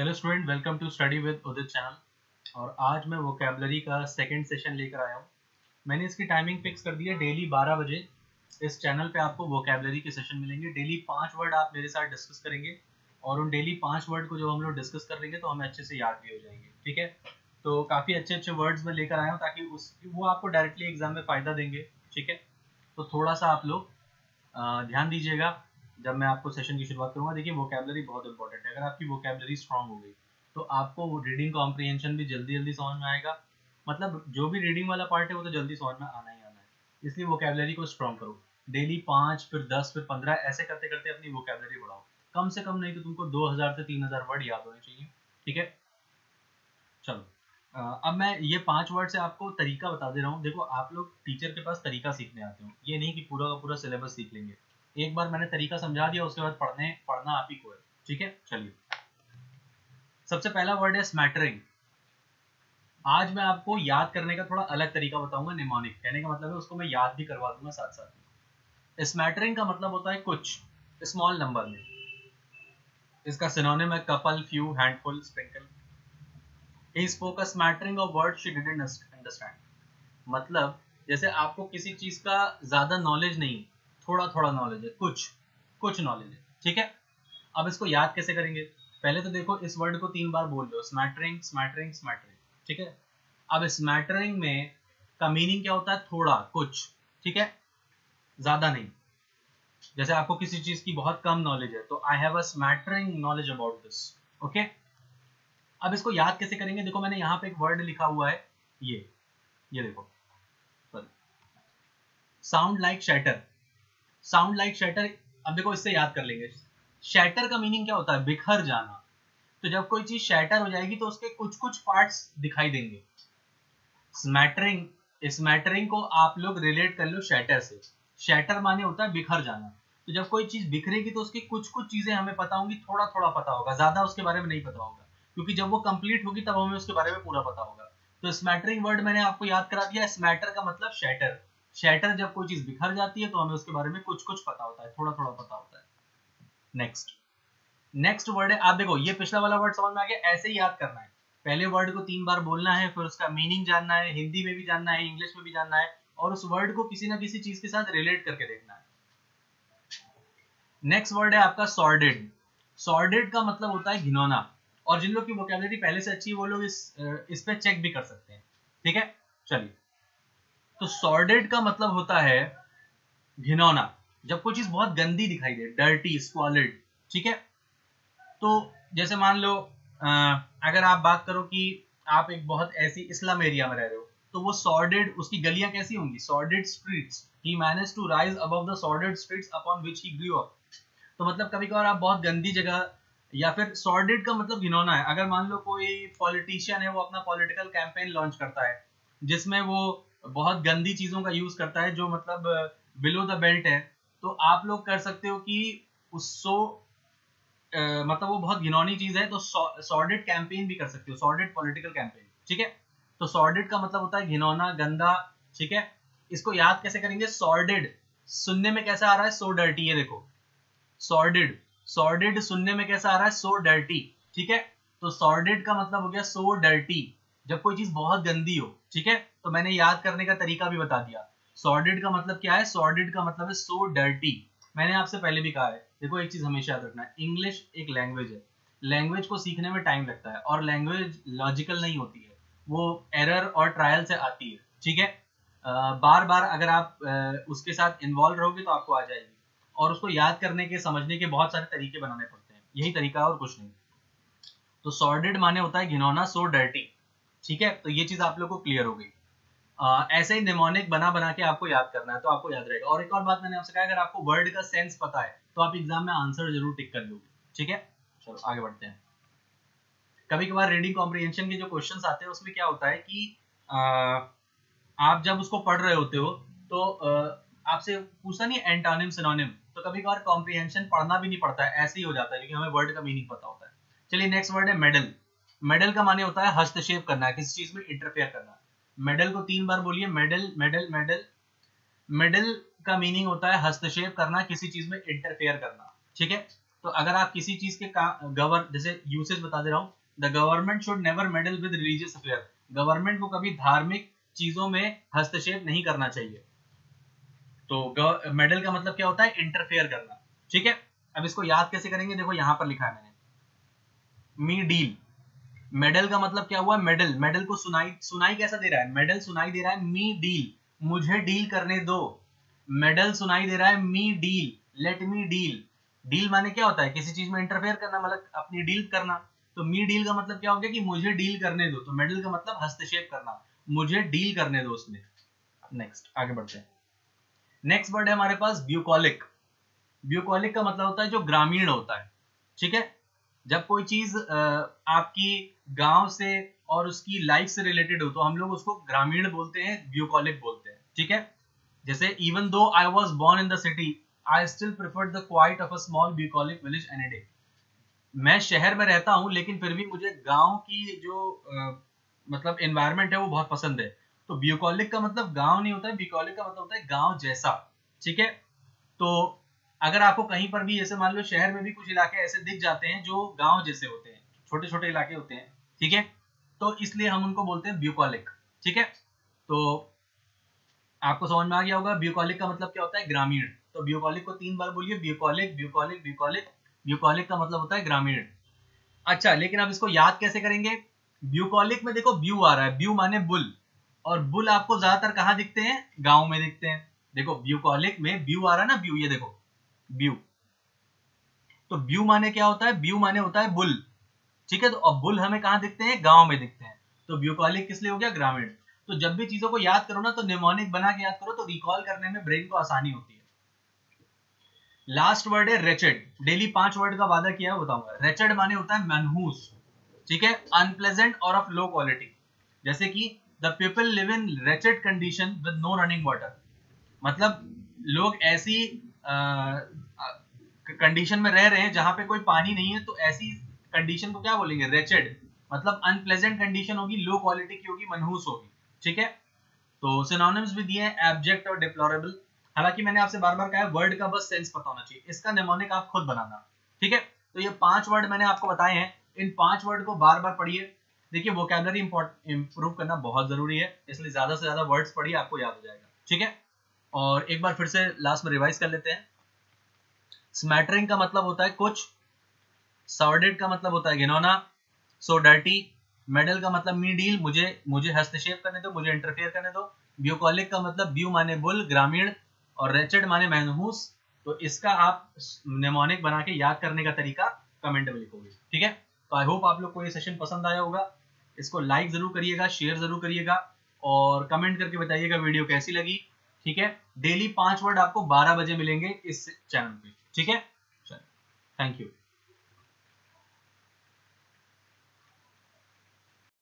Hello student welcome to study with Udit channel और आज मैं वोकेबलरी का सेकंड सेशन लेकर आया हूँ। मैंने इसकी टाइमिंग फिक्स कर दी है डेली 12 बजे। इस चैनल पे आपको वोकेबलरी के सेशन मिलेंगे। डेली पाँच वर्ड आप मेरे साथ डिस्कस करेंगे। और उन डेली पाँच वर्ड को जब हम लोग डिस्कस कर लेंगे तो हमें अच्छे से याद भी हो जाएँगे। ठीक है? तो काफ़ी अच्छे अच्छे वर्ड्स मैं लेकर आया हूँ ताकि उस, वो आपको डायरेक्टली एग्ज़ाम में फ़ायदा देंगे। ठीक है? तो थोड़ा सा आप लोग ध्यान दीजिएगा। जब मैं आपको सेशन की शुरुआत करूँगा, देखिए वोकेबलरी बहुत इंपॉर्टेंट है। अगर आपकी वोकेबलरी स्ट्रांग हो गई तो आपको रीडिंग कॉम्प्रीहेंशन भी जल्दी जल्दी समझ में आएगा। मतलब जो भी रीडिंग वाला पार्ट है, वो तो जल्दी समझ में आना ही आना है। इसलिए वोकेबलरी को स्ट्रॉन्ग करो। डेली पाँच, फिर दस, फिर पंद्रह, ऐसे करते करते अपनी वोकेबलरी बढ़ाओ। कम से कम नहीं तो तुमको दो हज़ार से तीन हज़ार वर्ड याद होने चाहिए। ठीक है? चलो। अब मैं ये पाँच वर्ड से आपको तरीका बता दे रहा हूँ। देखो, आप लोग टीचर के पास तरीका सीखने आते हो। ये नहीं कि पूरा का पूरा सिलेबस सीख लेंगे। एक बार मैंने तरीका समझा दिया, उसके बाद पढ़ने, पढ़ना आप ही को है। ठीक है? चलिए। सबसे पहला वर्ड है स्मैटरिंग आज मैं आपको याद करने का थोड़ा अलग तरीका बताऊँगा निमोनिक कहने का मतलब है, उसको मैं याद भी करवा दूँगा साथ साथ स्मैटरिंग का मतलब होता है कुछ स्मॉल नंबर में। इसका सिनोनिम है couple few handful sprinkle he smattering of word she didn't understand मतलब जैसे आपको किसी चीज़ का ज़्यादा नॉलेज नहीं थोड़ा थोड़ा नॉलेज है, कुछ कुछ नॉलेज है, ठीक है? अब इसको याद कैसे करेंगे? पहले तो देखो, इस वर्ड को तीन बार बोल लो स्मैटरिंग स्मैटरिंग स्मैटरिंग ठीक है? अब स्मैटरिंग में का मीनिंग क्या होता है? थोड़ा, कुछ, ठीक है? ज़्यादा नहीं। जैसे आपको किसी चीज़ की बहुत कम नॉलेज है तो I have a smattering knowledge about this okay अब इसको याद कैसे करेंगे? देखो, मैंने यहाँ पे एक वर्ड लिखा हुआ है, ये ये देखो sound like shatter sound like shatter अब देखो इससे याद कर लेंगे। शैटर का मीनिंग क्या होता है? बिखर जाना। तो जब कोई चीज़ शैटर हो जाएगी तो उसके कुछ कुछ पार्ट्स दिखाई देंगे। स्मैटरिंग स्मैटरिंग को आप लोग रिलेट कर लो शैटर से। शैटर माने होता है बिखर जाना। तो जब कोई चीज़ बिखरेगी तो उसकी कुछ कुछ चीज़ें हमें पता होंगी थोड़ा थोड़ा पता होगा। ज़्यादा उसके बारे में नहीं पता होगा। क्योंकि जब वो कंप्लीट होगी, तब हमें उसके बारे में पूरा पता होगा। तो स्मैटरिंग वर्ड मैंने आपको याद करा दिया। स्मैटर का मतलब शैटर शैटर जब कोई चीज़ बिखर जाती है तो हमें उसके बारे में कुछ कुछ पता होता है थोड़ा थोड़ा पता होता है। नेक्स्ट नेक्स्ट वर्ड है, आप देखो, ये पिछला वाला वर्ड समझ में आ गया, ऐसे ही याद करना है। पहले वर्ड को तीन बार बोलना है, फिर उसका मीनिंग जानना है, हिंदी में भी जानना है इंग्लिश में भी जानना है, और उस वर्ड को किसी ना किसी चीज़ के साथ रिलेट करके देखना है। नेक्स्ट वर्ड है आपका सॉर्डेड सॉर्डेड का मतलब होता है घिनौना, और जिन लोग की वोकेबलरी पहले से अच्छी है, वो लोग इस इस पे चेक भी कर सकते हैं। ठीक है? चलिए। तो सॉर्डेड का मतलब होता है घिनौना। जब कोई चीज़ बहुत गंदी दिखाई दे डर्टी स्क्वालिड ठीक है? तो जैसे मान लो अगर आप बात करो कि आप एक बहुत ऐसी इस्लाम एरिया में रह रहे हो तो वो सॉर्डेड उसकी गलियाँ कैसी होंगी? Sordid streets he manage to rise above the sordid streets upon which he grew up तो मतलब कभी कभार आप बहुत गंदी जगह, या फिर सॉर्डेड का मतलब घिनौना है। अगर मान लो कोई पॉलिटिशियन है, वो अपना पॉलिटिकल कैंपेन लॉन्च करता है, जिसमें वो बहुत गंदी चीज़ों का यूज़ करता है, जो मतलब बिलो द बेल्ट है। तो आप लोग कर सकते हो कि उसको मतलब वो बहुत घिनौनी चीज़ है तो सॉर्डेड कैंपेन भी कर सकते हो सॉर्डेड पॉलिटिकल कैंपेन ठीक है? तो सॉर्डेड का मतलब होता है घिनौना, गंदा, ठीक है? इसको याद कैसे करेंगे? सॉर्डेड सुनने में कैसा आ रहा है? सो डर्टी ये देखो। सॉर्डेड सॉर्डेड सुनने में कैसा आ रहा है? सो डर्टी ठीक है? तो सॉर्डेड का मतलब हो गया सो डर्टी जब कोई चीज़ बहुत गंदी हो, ठीक है? तो मैंने याद करने का तरीका भी बता दिया। सॉर्डेड का मतलब क्या है? सॉर्डेड का मतलब है सो डर्टी मैंने आपसे पहले भी कहा है। देखो, एक चीज़ हमेशा याद रखना इंग्लिश एक लैंग्वेज है। लैंग्वेज को सीखने में टाइम लगता है और लैंग्वेज लॉजिकल नहीं होती है। वो एरर और ट्रायल से आती है। ठीक है? बार बार अगर आप उसके साथ इन्वॉल्व रहोगे तो आपको आ जाएगी। और उसको याद करने के, समझने के बहुत सारे तरीके बनाने पड़ते हैं। यही तरीका और कुछ नहीं। तो सॉर्डेड माने होता है घिनौना सो डर्टी ठीक है? तो ये चीज़ आप लोग को क्लियर हो गई। ऐसे ही निमोनिक बना बना के आपको याद करना है तो आपको याद रहेगा। और एक और बात मैंने आपसे कहा अगर आपको वर्ड का सेंस पता है तो आप एग्ज़ाम में आंसर ज़रूर टिक कर लोगे ठीक है? चलो आगे बढ़ते हैं। कभी कभार रीडिंग कॉम्प्रिहेंशन के जो क्वेश्चंस आते हैं उसमें क्या होता है कि आ, आप जब उसको पढ़ रहे होते हो तो आपसे पूछा नहीं एंटोनिम सिनोनिम तो कभी कभार कॉम्प्रिहेंशन पढ़ना भी नहीं पड़ता है ऐसे ही हो जाता है क्योंकि हमें वर्ड का मीनिंग पता होता है। चलिए नेक्स्ट वर्ड है मेडल मेडल का माने होता है हस्तक्षेप करना किसी चीज़ में इंटरफेयर करना। मेडल को तीन बार बोलिए, मेडल मेडल मेडल। मेडल का मीनिंग होता है हस्तक्षेप करना, किसी चीज़ में इंटरफेयर करना, ठीक है? तो अगर आप किसी चीज़ के गवर जैसे यूसेज बता दे रहा हूँ the government should never meddle with religious affair government को कभी धार्मिक चीज़ों में हस्तक्षेप नहीं करना चाहिए। तो मेडल का मतलब क्या होता है? इंटरफेयर करना, ठीक है? अब इसको याद कैसे करेंगे? देखो यहाँ पर लिखा है मैंने। मी डील मेडल का मतलब क्या हुआ? मेडल। मेडल को सुनाई सुनाई कैसा दे रहा है? मेडल सुनाई दे रहा है, मी डील। मुझे डील करने दो। मेडल सुनाई दे रहा है, me deal. Let me deal deal माने क्या होता है? किसी चीज़ में इंटरफेयर करना मतलब अपनी डील करना। तो मी डील का मतलब क्या हो गया कि मुझे डील करने दो। तो मेडल का मतलब हस्तक्षेप करना। मुझे डील करने दो उसमें। नेक्स्ट आगे बढ़ते हैं। नेक्स्ट वर्ड है हमारे पास ब्यूकॉलिक ब्यूकॉलिक का मतलब होता है जो ग्रामीण होता है। ठीक है? जब कोई चीज़ आपकी गाँव से और उसकी लाइफ से रिलेटेड हो तो हम लोग उसको ग्रामीण बोलते हैं ब्यूकॉलिक बोलते हैं ठीक है? जैसे even though I was born in the city I still prefer the quiet of a small bucolic village any day मैं शहर में रहता हूँ लेकिन फिर भी मुझे गाँव की जो आ, मतलब एनवायरमेंट है वो बहुत पसंद है। तो ब्यूकॉलिक का मतलब गाँव नहीं होता है ब्यूकॉलिक का मतलब होता है गाँव जैसा ठीक है? तो अगर आपको कहीं पर भी ऐसे मान लो शहर में भी कुछ इलाके ऐसे दिख जाते हैं जो गाँव जैसे होते हैं छोटे छोटे इलाके होते हैं, ठीक है? तो इसलिए हम उनको बोलते हैं ब्यूकॉलिक ठीक है? तो आपको समझ में आ गया होगा ब्यूकॉलिक का मतलब क्या होता है? ग्रामीण। तो ब्यूकॉलिक को तीन बार बोलिए ब्यूकॉलिक ब्यूकॉलिक ब्यूकॉलिक ब्यूकॉलिक का मतलब होता है ग्रामीण। अच्छा लेकिन आप इसको याद कैसे करेंगे? ब्यूकॉलिक में देखो ब्यू आ रहा है ब्यू माने बुल और बुल आपको ज़्यादातर कहाँ दिखते हैं? गाँव में दिखते हैं। देखो ब्यूकॉलिक में ब्यू आ रहा है ना ब्यू ये देखो। ब्यू। तो ब्यू माने क्या होता है? ब्यू माने होता है बुल। ठीक है तो अब बुल हमें कहा दिखते हैं? गाँव में दिखते हैं। तो ब्यूकॉलिक किस लिए हो गया? ग्रामीण। तो जब भी चीज़ों को याद करो ना तो निमोनिक बना के याद करो तो रिकॉल करने में ब्रेन को आसानी होती है। लास्ट वर्ड है रेचेड डेली पाँच वर्ड का वादा किया है बताऊँगा। रेचेड माने होता है मनहूस ठीक है? अनप्लेजेंट और ऑफ़ लो क्वालिटी जैसे कि the people live in wretched condition with no running water मतलब लोग ऐसी कंडीशन में रह रहे हैं, जहाँ पे कोई पानी नहीं है तो ऐसी कंडीशन को क्या बोलेंगे? रेचेड मतलब अनप्लेजेंट कंडीशन होगी लो क्वालिटी की होगी, मनहूस होगी। ठीक है? तो सिनोनिम्स भी दिए हैं एब्जेक्ट और डिप्लोरेबल हालाँकि मैंने आपसे बार बार कहा है वर्ड का बस सेंस पता होना चाहिए। इसका निमोनिक आप खुद बनाना। ठीक है? तो ये पाँच वर्ड मैंने आपको बताए हैं। इन पाँच वर्ड को बार बार पढ़िए। देखिए वोकेबलरी इंप्रूव करना बहुत ज़रूरी है। इसलिए ज़्यादा से ज़्यादा वर्ड्स पढ़िए, आपको याद हो जाएगा। ठीक है? और एक बार फिर से लास्ट में रिवाइज कर लेते हैं। स्मैटरिंग का मतलब होता है कुछ सॉर्डेड का मतलब होता है घिनौना सो डर्टी मेडल का मतलब मी डील मुझे मुझे हस्तक्षेप करने दो, मुझे इंटरफेयर करने दो। ब्यूकॉलिक का मतलब ब्यू माने बुल ग्रामीण, और रेचेड माने महनहूस तो इसका आप नेमोनिक बना के याद करने का तरीका कमेंट में लिखोगे। ठीक है? तो आई होप आप लोग को ये सेशन पसंद आया होगा। इसको लाइक ज़रूर करिएगा शेयर ज़रूर करिएगा, और कमेंट करके बताइएगा वीडियो कैसी लगी। ठीक है? डेली पाँच वर्ड आपको बारह बजे मिलेंगे इस चैनल पे। ठीक है? चलो। Thank you